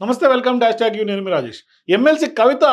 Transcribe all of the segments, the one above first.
నమస్తే welcome dash tag you నేను మీ Rajesh. MLC కవిత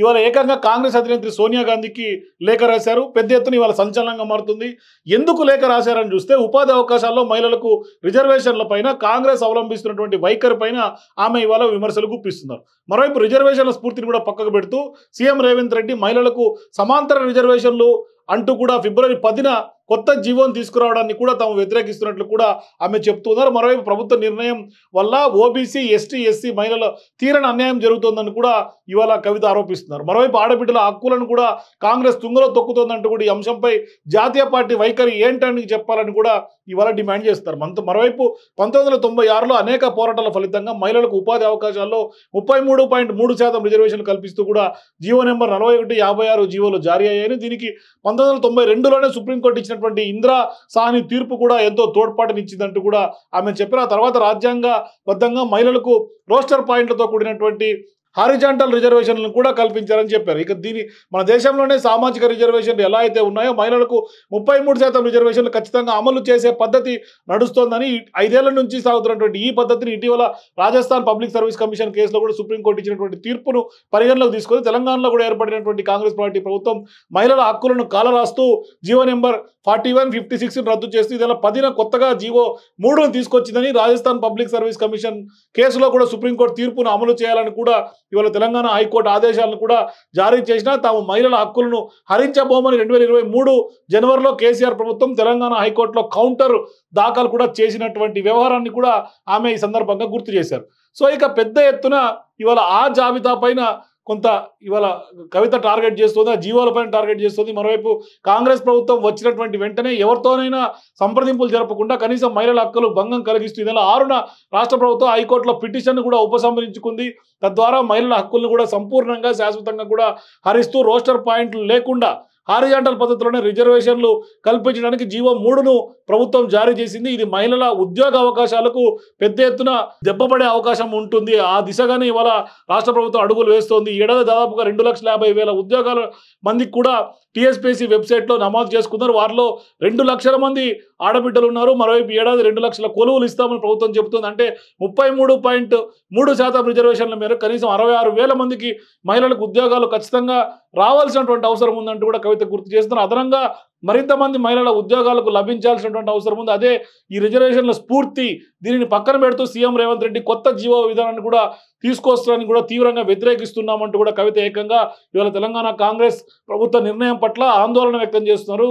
ఇవాళ ఏకంగా కాంగ్రెస్ అధినేత్రి సోనియా గాంధీకి లేఖ రాశారు. పెద్ద ఎత్తున ఇవాళ సంచలనంగా మారుతుంది. ఎందుకు లేఖ రాశారని చూస్తే ఉపాధి అవకాశాల్లో మహిళలకు రిజర్వేషన్ల పైన కాంగ్రెస్ అవలంబిస్తున్నటువంటి వైఖరి పైన ఆమె ఇవాళ విమర్శలు గుప్పిస్తున్నారు. మరోవైపు రిజర్వేషన్ల స్ఫూర్తిని కూడా పక్కకు పెడుతూ సీఎం రేవంత్ రెడ్డి మహిళలకు సమాంతర రిజర్వేషన్లు అంటూ కూడా ఫిబ్రవరి పదిన కొత్త జీవోని తీసుకురావడాన్ని కూడా తాము వ్యతిరేకిస్తున్నట్లు కూడా ఆమె చెప్తున్నారు మరోవైపు ప్రభుత్వ నిర్ణయం వల్ల ఓబీసీ ఎస్టీ ఎస్సీ మహిళల తీరని అన్యాయం జరుగుతోందని కూడా ఇవాళ కవిత ఆరోపిస్తున్నారు. మరోవైపు ఆడబిడ్డల హక్కులను కూడా కాంగ్రెస్ తుంగలో తొక్కుతోందంటూ కూడా ఈ అంశంపై జాతీయ పార్టీ వైఖరి ఏంటని చెప్పాలని కూడా ఇవాళ డిమాండ్ చేస్తారు మనతో మరోవైపు పంతొమ్మిది వందల తొంభై ఆరులో అనేక పోరాటాల ఫలితంగా మహిళలకు ఉపాధి అవకాశాల్లో ముప్పై మూడు పాయింట్ మూడు శాతం రిజర్వేషన్ కల్పిస్తూ కూడా జీవో నెంబర్ నలభై ఒకటి యాభై ఆరు జీవోలు జారీ అయ్యాయని దీనికి పంతొమ్మిది వందల తొంభై రెండులోనే సుప్రీంకోర్టు ఇచ్చినటువంటి ఇందిరా సాహ్ని తీర్పు కూడా ఎంతో తోడ్పాటునిచ్చిందంటూ కూడా ఆమె చెప్పిన తర్వాత రాజ్యాంగ బద్ధంగా మహిళలకు రోస్టర్ పాయింట్లతో కూడినటువంటి హారిజాంటల్ రిజర్వేషన్లను కూడా కల్పించారని చెప్పారు. ఇక దీని మన దేశంలోనే సామాజిక రిజర్వేషన్లు ఎలా అయితే ఉన్నాయో మహిళలకు ముప్పై మూడు శాతం రిజర్వేషన్లు ఖచ్చితంగా అమలు చేసే పద్ధతి నడుస్తోందని ఐదేళ్ళ నుంచి సాగుతున్నటువంటి ఈ పద్ధతిని ఇటీవల రాజస్థాన్ పబ్లిక్ సర్వీస్ కమిషన్ కేసులో కూడా సుప్రీంకోర్టు ఇచ్చినటువంటి తీర్పును పరిగణలోకి తీసుకొని తెలంగాణలో కూడా ఏర్పడినటువంటి కాంగ్రెస్ పార్టీ ప్రభుత్వం మహిళల హక్కులను కాలరాస్తూ GO number forty one fifty six రద్దు చేస్తూ ఇదే పదిన కొత్తగా జీవో మూడును తీసుకొచ్చిందని రాజస్థాన్ పబ్లిక్ సర్వీస్ కమిషన్ కేసులో కూడా సుప్రీంకోర్టు తీర్పును అమలు చేయాలని కూడా ఇవాళ తెలంగాణ హైకోర్టు ఆదేశాలను కూడా జారీ చేసినా తాము మహిళల హక్కులను హరించబోమని రెండు వేల ఇరవై మూడు జనవరిలో కేసీఆర్ ప్రభుత్వం తెలంగాణ హైకోర్టులో కౌంటర్ దాఖలు కూడా చేసినటువంటి వ్యవహారాన్ని కూడా ఆమె ఈ సందర్భంగా గుర్తు చేశారు. సో ఇక పెద్ద ఎత్తున ఇవాళ ఆ జాబితా పైన కొంత ఇవాళ కవిత టార్గెట్ చేస్తుంది ఆ జీవోలపైన టార్గెట్ చేస్తుంది. మరోవైపు కాంగ్రెస్ ప్రభుత్వం వచ్చినటువంటి వెంటనే ఎవరితోనైనా సంప్రదింపులు జరపకుండా కనీసం మహిళల హక్కులు భంగం కలిగిస్తూ ఇలా ఆరున రాష్ట్ర ప్రభుత్వం హైకోర్టులో పిటిషన్ కూడా ఉపసంహరించుకుంది. తద్వారా మహిళల హక్కులను కూడా సంపూర్ణంగా శాశ్వతంగా కూడా హరిస్తూ రోస్టర్ పాయింట్లు లేకుండా హారిజాంటల్ పద్ధతిలోనే రిజర్వేషన్లు కల్పించడానికి జీవో మూడును ప్రభుత్వం జారీ చేసింది. ఇది మహిళల ఉద్యోగ అవకాశాలకు పెద్ద ఎత్తున దెబ్బపడే అవకాశం ఉంటుంది. ఆ దిశగానే ఇవాళ రాష్ట్ర ప్రభుత్వం అడుగులు వేస్తోంది. ఏడాది దాదాపుగా రెండు లక్షల యాభై వేల ఉద్యోగాల మందికి కూడా టీఎస్పీసీ వెబ్సైట్లో నమోదు చేసుకున్నారు. వారిలో రెండు లక్షల మంది ఆడబిడ్డలు ఉన్నారు. మరోవైపు ఏడాది రెండు లక్షల కొలువులు ఇస్తామని ప్రభుత్వం చెబుతుంది. అంటే ముప్పై మూడు పాయింట్ మూడు శాతం రిజర్వేషన్ల మేరకు కనీసం అరవై ఆరు వేల మందికి మహిళలకు ఉద్యోగాలు ఖచ్చితంగా రావాల్సినటువంటి అవసరం ఉందంటూ కూడా కవిత గుర్తు చేస్తున్నారు. అదనంగా మరింత మంది మహిళల ఉద్యోగాలకు లభించాల్సినటువంటి అవసరం ఉంది. అదే ఈ రిజర్వేషన్ల స్ఫూర్తి దీనిని పక్కన పెడుతూ సీఎం రేవంత్ రెడ్డి కొత్త జీవో విధానాన్ని కూడా తీసుకొస్తారని కూడా తీవ్రంగా వ్యతిరేకిస్తున్నామంటూ కూడా కవిత ఏకంగా ఇవాళ తెలంగాణ కాంగ్రెస్ ప్రభుత్వ నిర్ణయం పట్ల ఆందోళన వ్యక్తం చేస్తున్నారు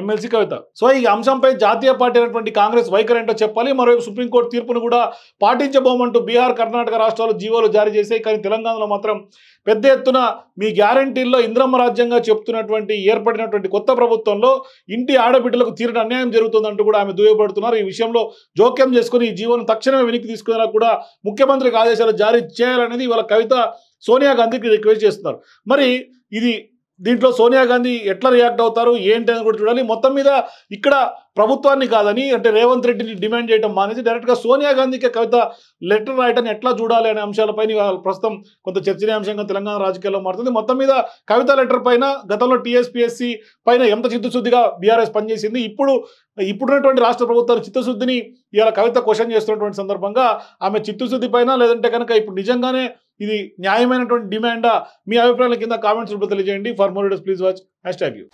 ఎమ్మెల్సీ కవిత. సో ఈ అంశంపై జాతీయ పార్టీ అయినటువంటి కాంగ్రెస్ వైఖరి ఏంటో చెప్పాలి. మరోవైపు సుప్రీంకోర్టు తీర్పును కూడా పాటించబోమంటూ బీహార్ కర్ణాటక రాష్ట్రాలు జీవోలు జారీ చేశాయి. కానీ తెలంగాణలో మాత్రం పెద్ద ఎత్తున మీ గ్యారంటీల్లో ఇంద్రమ్మ రాజ్యంగా చెప్తున్నటువంటి ఏర్పడినటువంటి కొత్త ప్రభుత్వంలో ఇంటి ఆడబిడ్డలకు తీరని అన్యాయం జరుగుతుందంటూ కూడా ఆమె దుయ్యబడుతున్నారు ఈ విషయంలో జోక్యం చేసుకుని ఈ జీవోను తక్షణమే వెనక్కి తీసుకునేలా కూడా ముఖ్యమంత్రికి ఆదేశాలు జారీ చేయాలనేది ఇవాళ కవిత సోనియా గాంధీకి రిక్వెస్ట్ చేస్తున్నారు. మరి ఇది దీంట్లో సోనియా గాంధీ ఎట్లా రియాక్ట్ అవుతారు ఏంటి అని కూడా చూడాలి. మొత్తం మీద ఇక్కడ ప్రభుత్వాన్ని కాదని అంటే రేవంత్ రెడ్డిని డిమాండ్ చేయడం మానేసి డైరెక్ట్గా సోనియా గాంధీకి కవిత లెటర్ రాయటాన్ని ఎట్లా చూడాలి అనే అంశాలపైన ప్రస్తుతం కొంత చర్చనీయాంశంగా తెలంగాణ రాజకీయాల్లో మారుతుంది. మొత్తం మీద కవిత లెటర్ పైన గతంలో టీఎస్పీఎస్సీ పైన ఎంత చిత్తశుద్ధిగా బీఆర్ఎస్ పనిచేసింది ఇప్పుడు ఇప్పుడున్నటువంటి రాష్ట్ర ప్రభుత్వాలు చిత్తశుద్ధిని ఇవాళ కవిత క్వశ్చన్ చేస్తున్నటువంటి సందర్భంగా ఆమె చిత్తశుద్ధి పైన లేదంటే కనుక ఇప్పుడు నిజంగానే ఇది న్యాయమైనటువంటి డిమాండా మీ అభిప్రాయాల కింద కామెంట్స్ రూపంలో తెలియజేయండి. For more please watch hashtag you